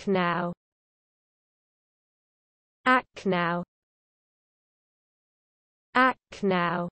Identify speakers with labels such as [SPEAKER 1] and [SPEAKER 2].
[SPEAKER 1] Acknow Acknow Acknow